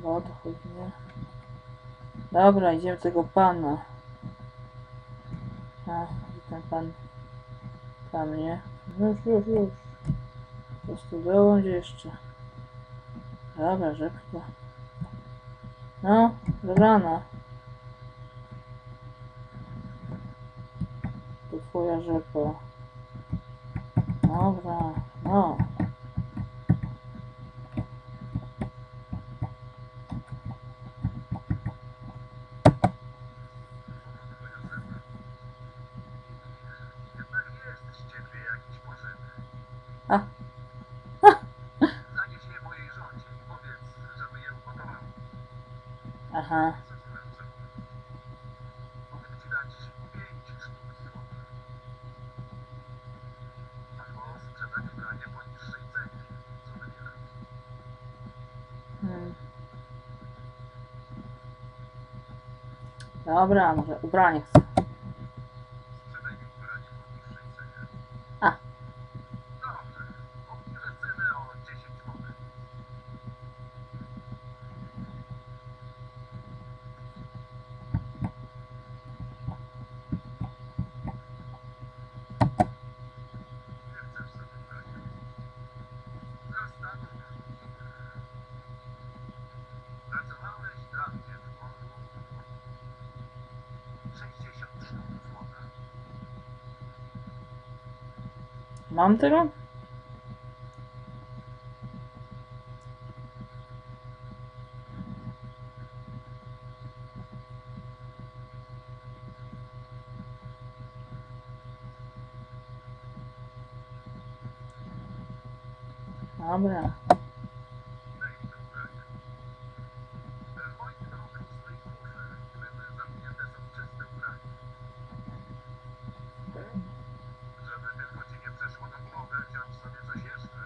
Chyba o to chodzi, nie? Dobra, idziemy do tego pana. A, gdzie ten pan? Tam, nie? Już, już, już. Po prostu dołącz jeszcze. Dobra, rzepka. No, dobrana. To twoja rzepa. Dobra, no. Dobra, może ubranie chcę. Sprzedaj mi ubranie po niższej cenie. A. Dobrze. Obniżę cenę o 10 monet. Nie chcesz sobie ubrania? Zastanów się. Pracowałeś dla mnie w polu 60 sztuk złota. Mam tyle? Dobra. Daj mi to ubranie. W moim domu stoi kufer, w którym zamknięte są czyste ubrania. Żeby tylko ci nie przeszło do głowy wziąć sobie coś jeszcze.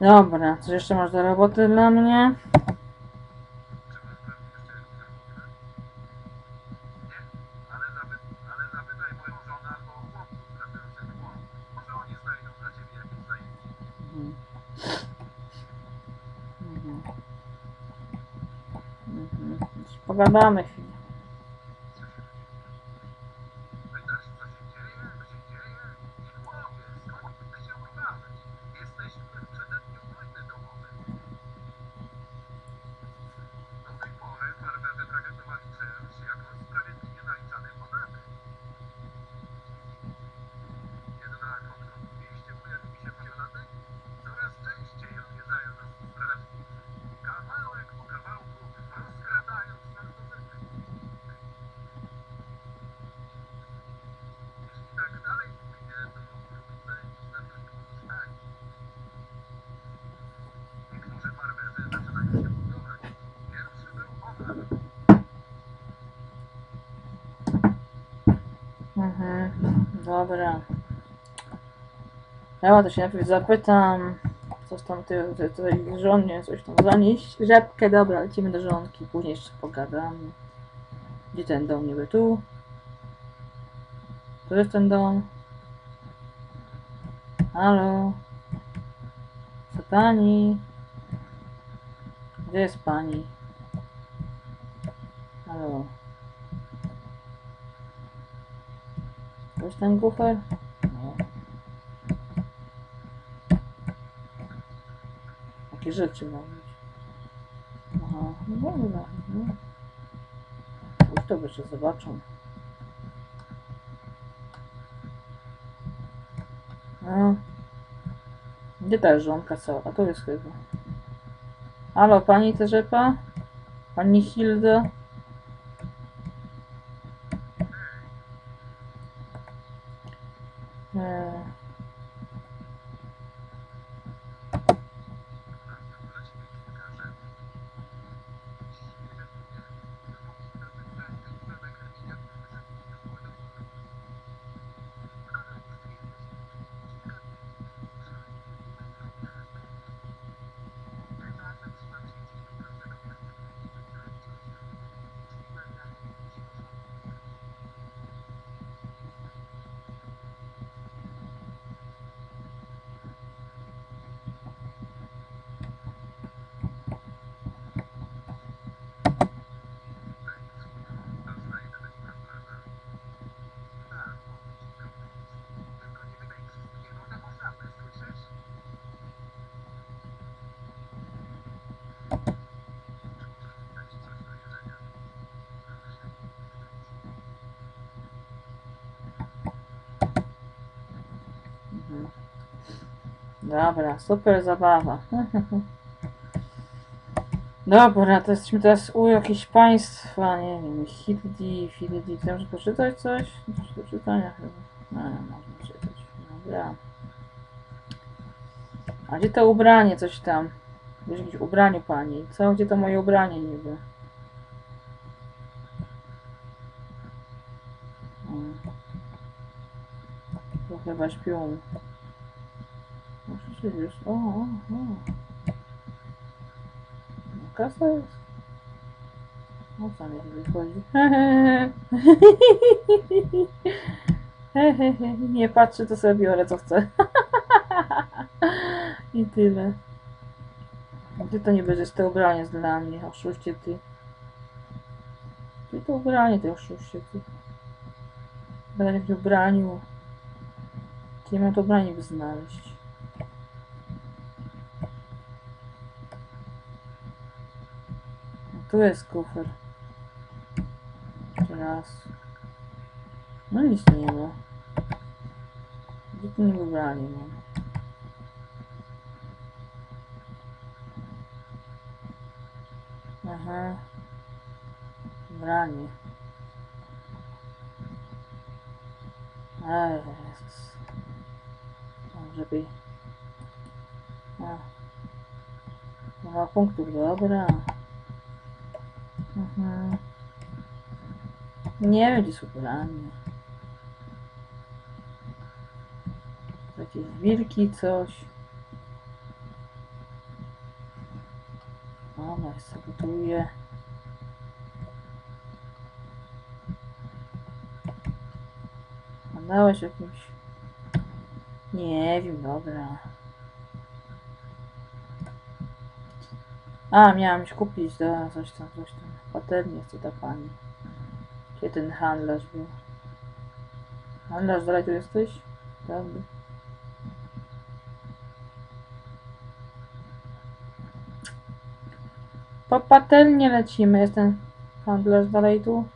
Dobra, coś jeszcze masz do roboty dla mnie? Czy masz dobra. Ja to się najpierw zapytam, coś tam ty, ty, tutaj żonie coś tam zanieść. Rzepkę, dobra, lecimy do żonki, później jeszcze pogadamy. Gdzie ten dom niby tu? Tu jest ten dom. Halo? Co pani? Gdzie jest pani? Halo? To jest ten kufer? No. Jakie rzeczy być? Aha, no dobra. No. Już to jeszcze zobaczą. No. Gdzie ta żonka cała? A to jest chyba. Halo, pani Terzepa? Pani Hilda? Dobra, super zabawa. Dobra, to jesteśmy teraz u jakichś państwa, nie wiem, Hildi, Hildi, możesz poczytać coś? Do czytania chyba. No, można czytać. Dobra. A gdzie to ubranie, coś tam? Wiesz, jakieś ubraniu pani. Co, gdzie to moje ubranie niby? Hmm. To chyba śpią. Muszę się już. O, o, o. No, Kasa jest. O co mi tutaj chodzi? Hehehe. Nie patrzę, to sobie biorę co chcę. I tyle. Gdzie to nie będziesz to ubranie dla mnie, oszuście ty. Gdzie to ubranie, ty oszuście ty. Będę w ubraniu. Gdzie mam to ubranie by znaleźć? Tu jest kufer. Teraz. No nic nie ma. Gdzie tu nie ubranie mam? Aha. Branie. Ej, Jezus. Może by... A. Dwa punktów, dobra. Mhm. Nie wiem, gdzie są branie. Jakieś wilki, coś. Dobra, ja sobie gotuję. A dałeś jakimś... Nie wiem, dobra. A, miałam się kupić, da, coś tam, coś tam. Patelnię chce ta pani. Gdzie ten handlarz był? Handlarz, dalej tu jesteś? Tak. Po patelnię lecimy. Jest ten handlarz dalej tu?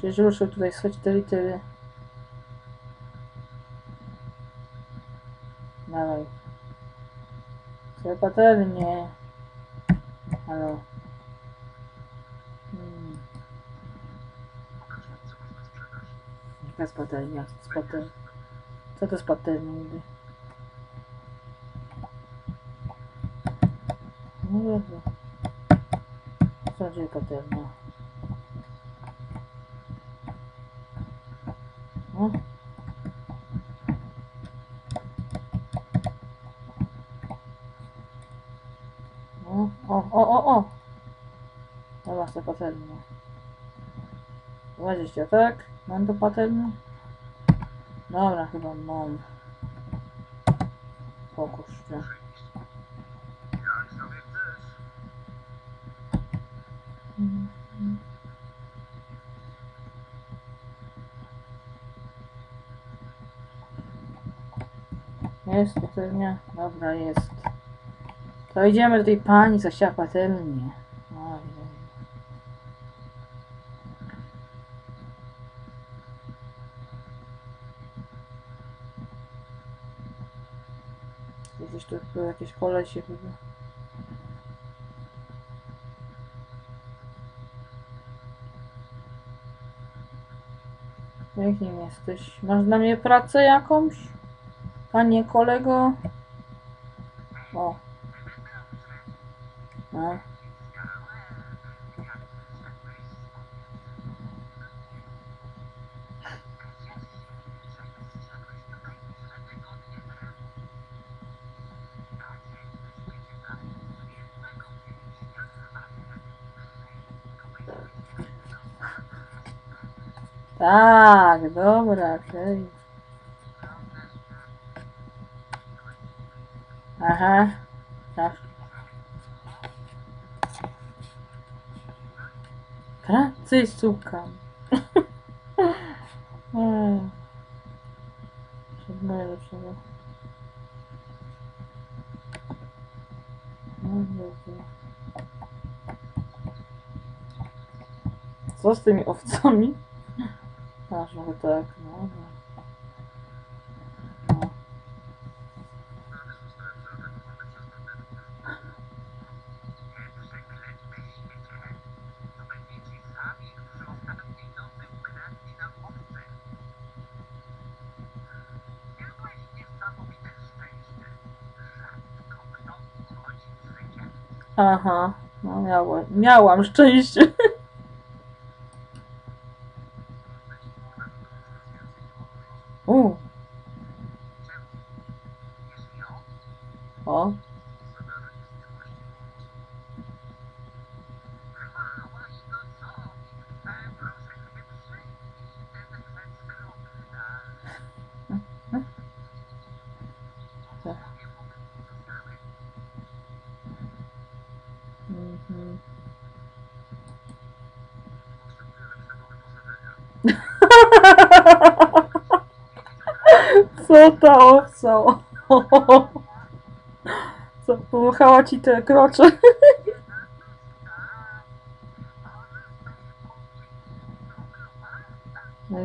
Czyż ruszył tutaj schoć te litery? Dawaj. Chcę patelnię. Halo. Hmm. Pokaż mi, co można sprzedać. Jaka jest patelnia? Patelnia? Co to jest patelnia? No dobra. Znaczy patelnia? No. O, o, o, o! Dobra, to patelnia. 20, tak? Mam to patelnię? Dobra, chyba mam. Pokusz się. Jest patelnia? Dobra, jest. To idziemy do tej pani, co chciała patelnię. Tu były jakieś kolesie chyba. Jak nim jesteś? Masz dla mnie pracę jakąś? Panie kolego? O. No. Tak, dobra, okej. Aha, tak. Pracę szukam. Hmm. Przed najlepszego. No dobra. Co z tymi owcami? może tak, no. no. Aha, no miałam, miałam szczęście. Co ta owca? Co, pomachała ci te krocze?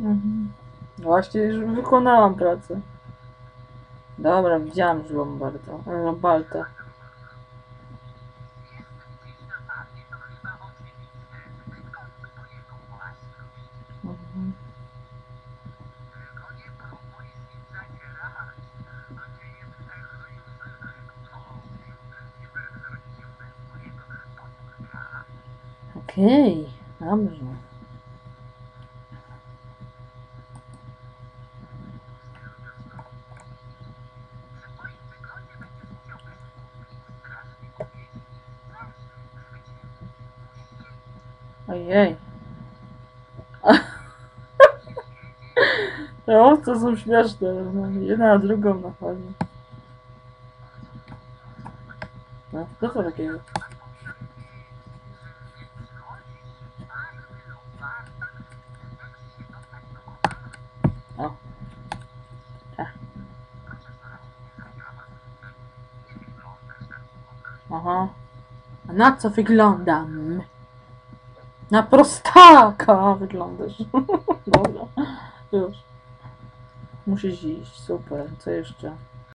Mhm. Właśnie już wykonałam pracę. Dobra, widziałam już Lombarda. Lombarda. Mhm. Okej, dobrze. Ojej. Te owce są śmieszne. no, Jedna na drugą nachodzi. No, to co takiego? O. Tak. Aha. Na co wyglądam? Na prostaka wyglądasz. Dobra, już. Musisz iść, super. Co jeszcze?